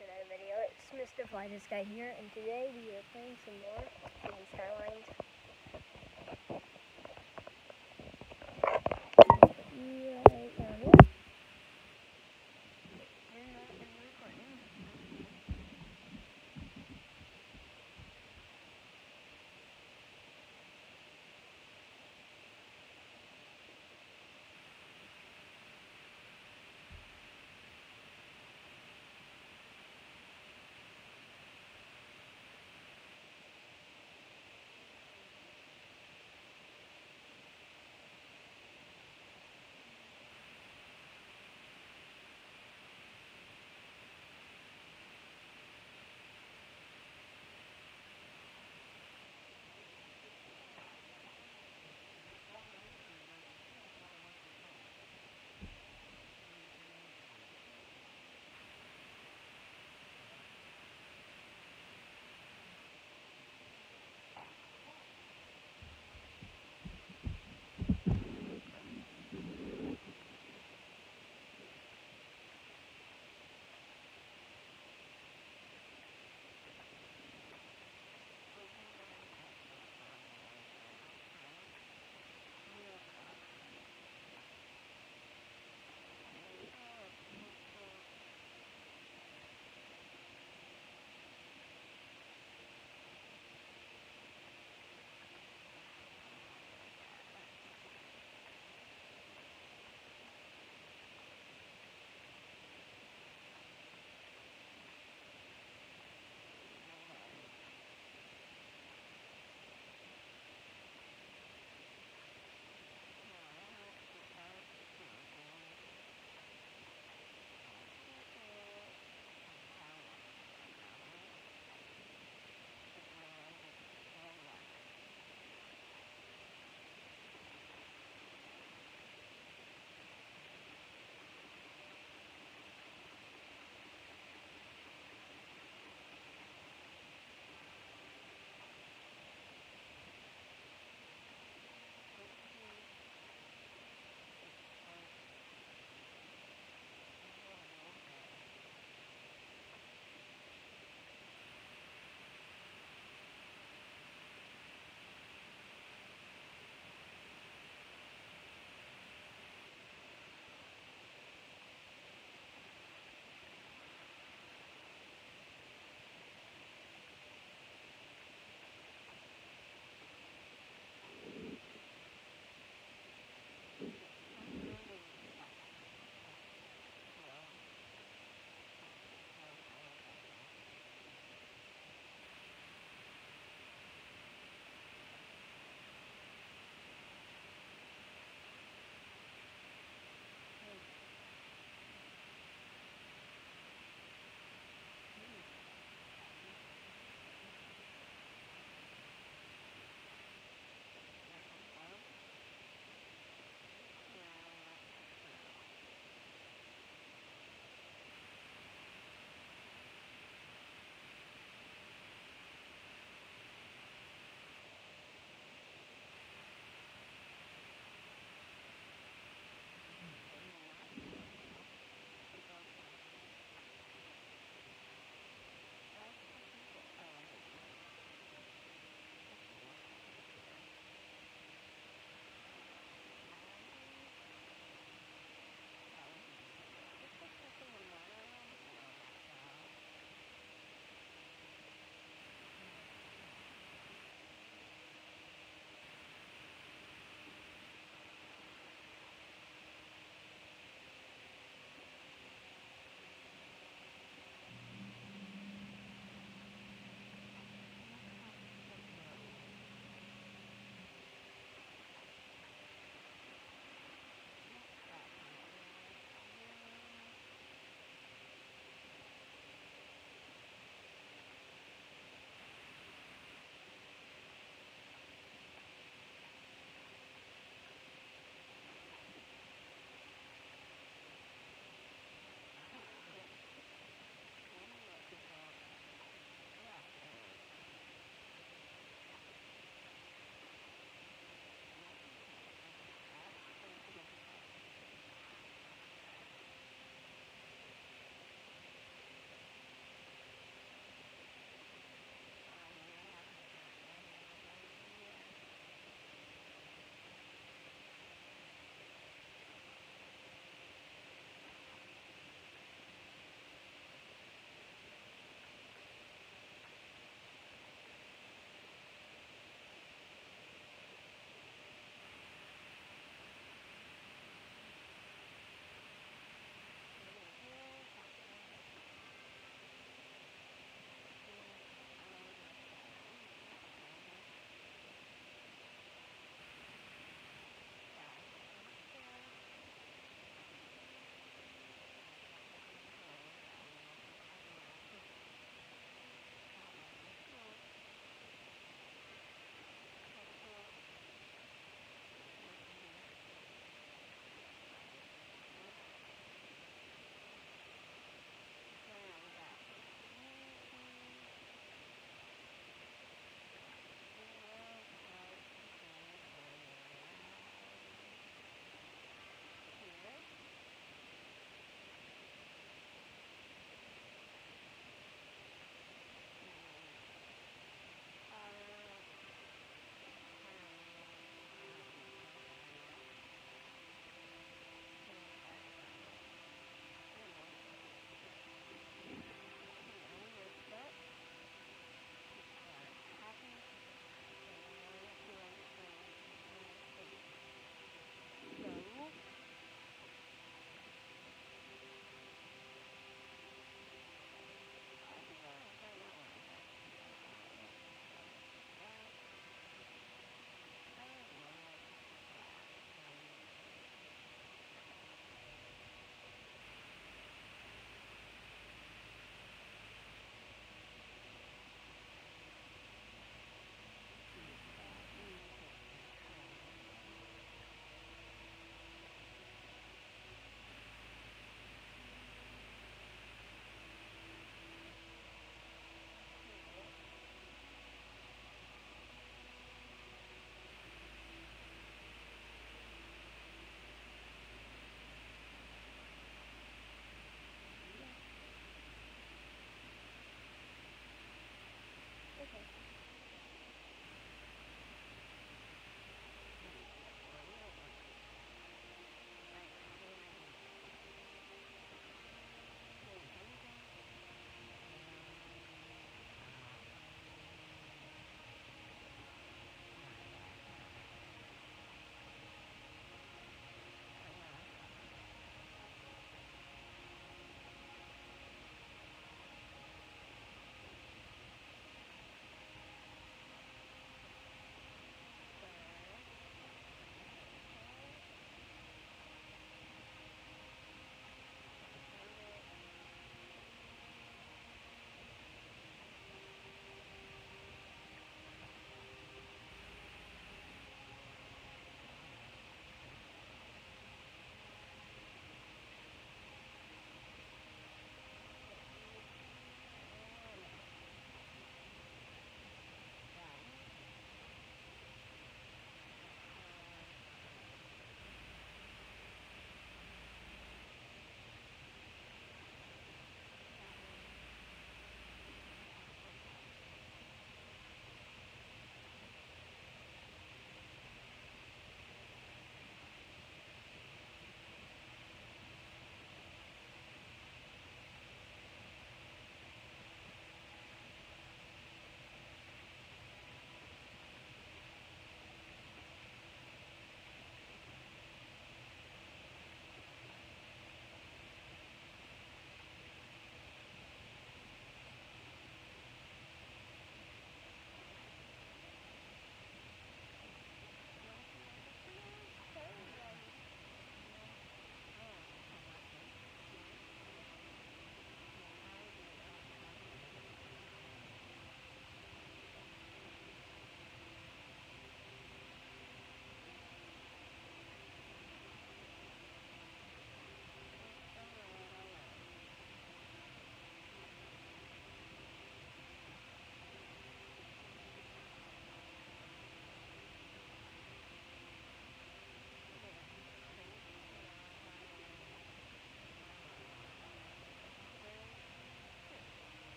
today video. It's Mr. Fly This Guy here, and today we are playing some more City Skylines. Yeah.